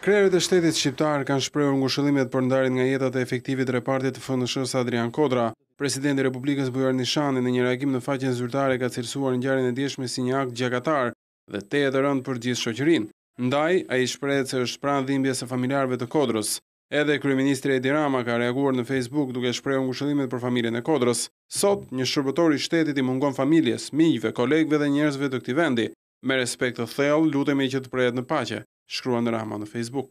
Krerët e shtetit shqiptar kanë shprehur ngushëllimet për ndarjen nga jeta të efektivit të repartit të FNSH-së Adrian Kodra. Presidenti i Republikës Bujar Nishani në një reagim në faqen zyrtare ka cilësuar ngjarjen e djeshme si një akt gjakatar dhe tejet të rëndë për gjithë shoqërinë. Ndaj, ai shprehet se është pranë dhimbjes së familjarëve të Kodrës. Edhe kryeministri Edi Rama ka reaguar në Facebook duke shprehur ngushëllimet për familjen e Kodrës. Sot, një shërbëtor i shtetit i mungon familjes, miqve, kolegëve dhe njerëzve të këtij vendi. Me respekt të thellë, lutemi që të prehet në paqe, shkruan Rama në Facebook.